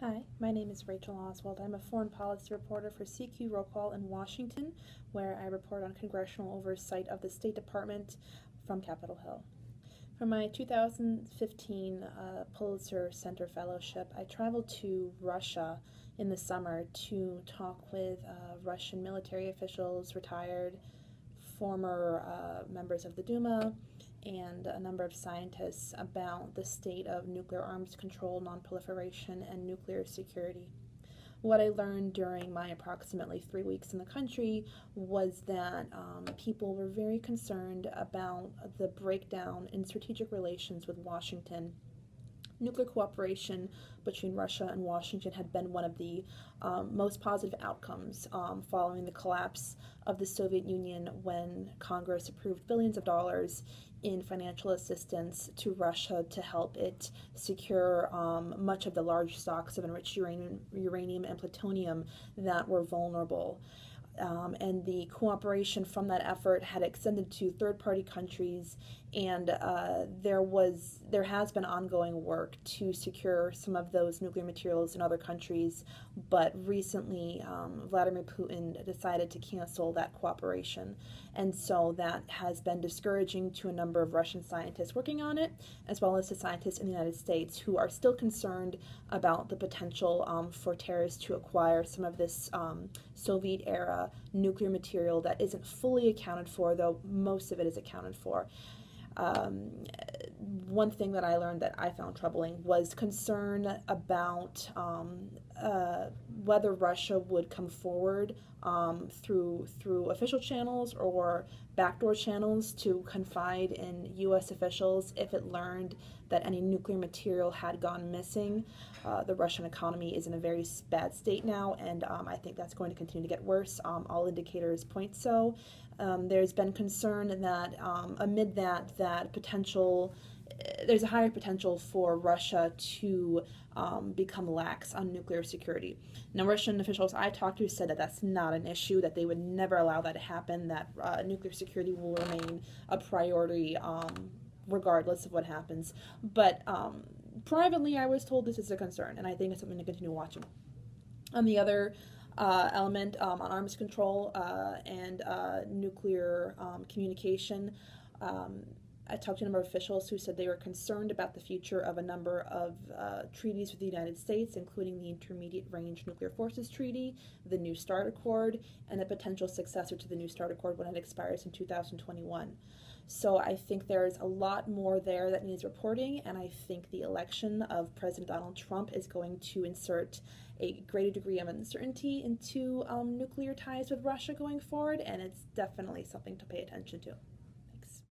Hi, my name is Rachel Oswald. I'm a foreign policy reporter for CQ Call in Washington, where I report on congressional oversight of the State Department from Capitol Hill. For my 2015 uh, Pulitzer Center Fellowship, I traveled to Russia in the summer to talk with uh, Russian military officials, retired, former uh, members of the Duma, and a number of scientists about the state of nuclear arms control, nonproliferation, and nuclear security. What I learned during my approximately three weeks in the country was that um, people were very concerned about the breakdown in strategic relations with Washington nuclear cooperation between Russia and Washington had been one of the um, most positive outcomes um, following the collapse of the Soviet Union when Congress approved billions of dollars in financial assistance to Russia to help it secure um, much of the large stocks of enriched uranium, uranium and plutonium that were vulnerable. Um, and the cooperation from that effort had extended to third-party countries, and uh, there was there has been ongoing work to secure some of those nuclear materials in other countries, but recently um, Vladimir Putin decided to cancel that cooperation, and so that has been discouraging to a number of Russian scientists working on it, as well as to scientists in the United States who are still concerned about the potential um, for terrorists to acquire some of this um, Soviet era nuclear material that isn't fully accounted for, though most of it is accounted for. Um, one thing that I learned that I found troubling was concern about um, uh, whether Russia would come forward um, through through official channels or backdoor channels to confide in U.S. officials if it learned that any nuclear material had gone missing. Uh, the Russian economy is in a very bad state now, and um, I think that's going to continue to get worse. Um, all indicators point so. Um, there's been concern that um, amid that, that potential there's a higher potential for Russia to um, become lax on nuclear security. Now, Russian officials I talked to said that that's not an issue, that they would never allow that to happen, that uh, nuclear security will remain a priority um, regardless of what happens. But um, privately, I was told this is a concern, and I think it's something to continue watching. On the other uh, element um, on arms control uh, and uh, nuclear um, communication, um, I talked to a number of officials who said they were concerned about the future of a number of uh, treaties with the United States, including the Intermediate Range Nuclear Forces Treaty, the New START Accord, and a potential successor to the New START Accord when it expires in 2021. So I think there's a lot more there that needs reporting, and I think the election of President Donald Trump is going to insert a greater degree of uncertainty into um, nuclear ties with Russia going forward, and it's definitely something to pay attention to.